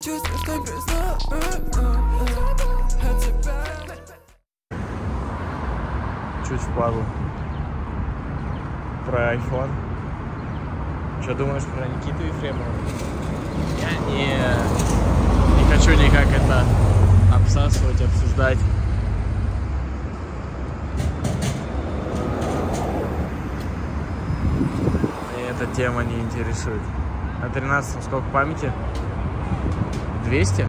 Чуть впадло. Про iPhone. Что думаешь про Никиту Ефремова? Я не, не хочу никак это обсасывать, обсуждать. Эта тема не интересует. На 13 сколько памяти? 200?